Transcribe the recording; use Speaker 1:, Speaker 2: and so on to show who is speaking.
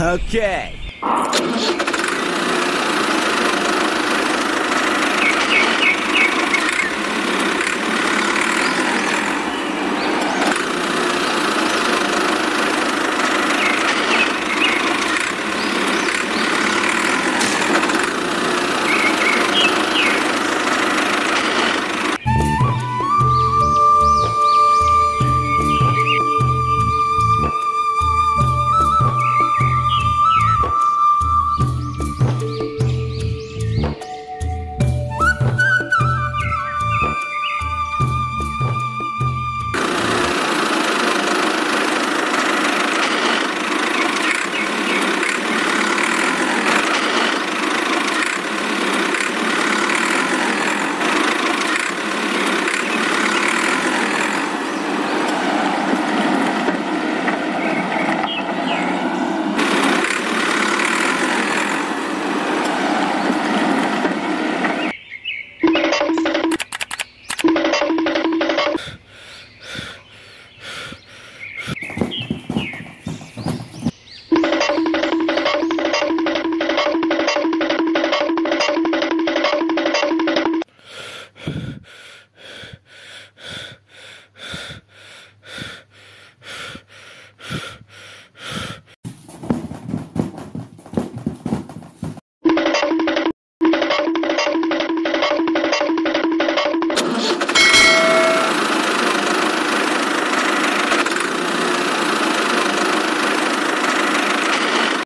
Speaker 1: Okay.